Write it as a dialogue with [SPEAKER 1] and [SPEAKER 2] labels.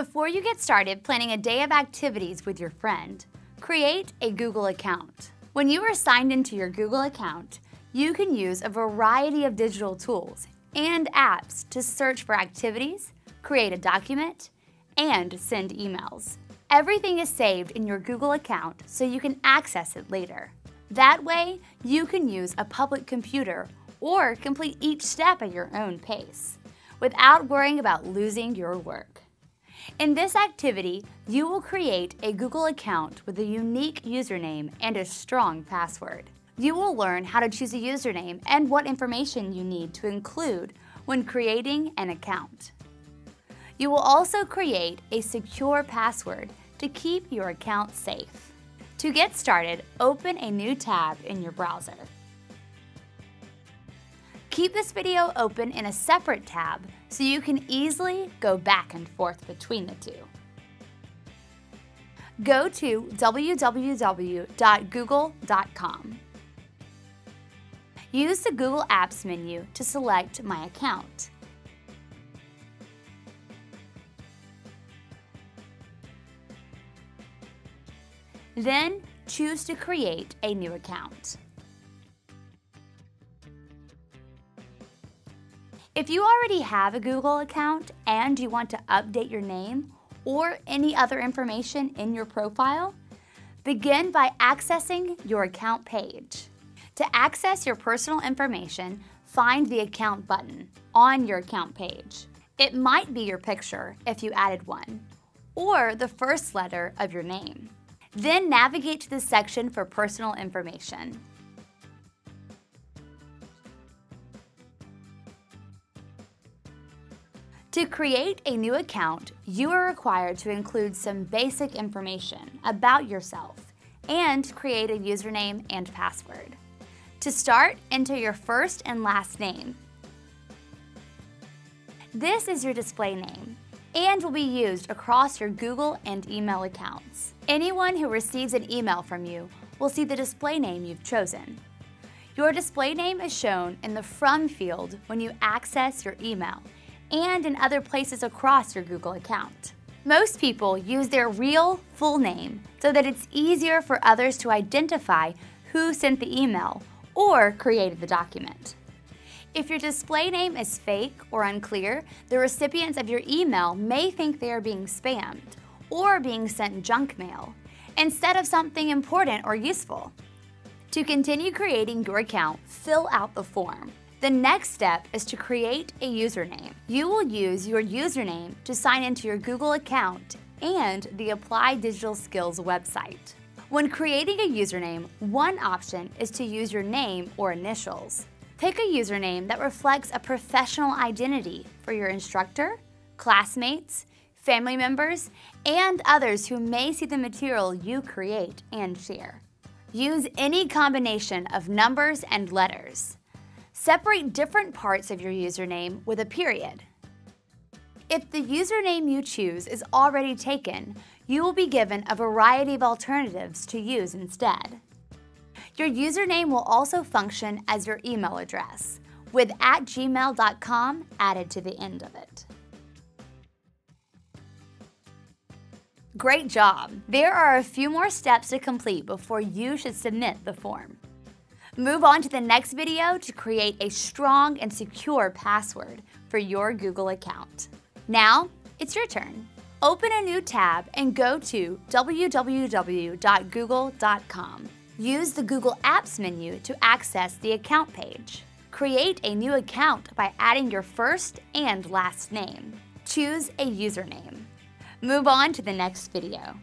[SPEAKER 1] Before you get started planning a day of activities with your friend, create a Google account. When you are signed into your Google account, you can use a variety of digital tools and apps to search for activities, create a document, and send emails. Everything is saved in your Google account so you can access it later. That way, you can use a public computer or complete each step at your own pace without worrying about losing your work. In this activity, you will create a Google account with a unique username and a strong password. You will learn how to choose a username and what information you need to include when creating an account. You will also create a secure password to keep your account safe. To get started, open a new tab in your browser. Keep this video open in a separate tab so you can easily go back and forth between the two. Go to www.google.com. Use the Google Apps menu to select My Account. Then choose to create a new account. If you already have a Google account and you want to update your name or any other information in your profile, begin by accessing your account page. To access your personal information, find the Account button on your account page. It might be your picture if you added one, or the first letter of your name. Then navigate to the section for personal information. To create a new account, you are required to include some basic information about yourself and create a username and password. To start, enter your first and last name. This is your display name and will be used across your Google and email accounts. Anyone who receives an email from you will see the display name you've chosen. Your display name is shown in the From field when you access your email and in other places across your Google account. Most people use their real full name so that it's easier for others to identify who sent the email or created the document. If your display name is fake or unclear, the recipients of your email may think they are being spammed or being sent junk mail instead of something important or useful. To continue creating your account, fill out the form. The next step is to create a username. You will use your username to sign into your Google account and the Applied Digital Skills website. When creating a username, one option is to use your name or initials. Pick a username that reflects a professional identity for your instructor, classmates, family members, and others who may see the material you create and share. Use any combination of numbers and letters. Separate different parts of your username with a period. If the username you choose is already taken, you will be given a variety of alternatives to use instead. Your username will also function as your email address, with at gmail.com added to the end of it. Great job! There are a few more steps to complete before you should submit the form. Move on to the next video to create a strong and secure password for your Google account. Now, it's your turn. Open a new tab and go to www.google.com. Use the Google Apps menu to access the account page. Create a new account by adding your first and last name. Choose a username. Move on to the next video.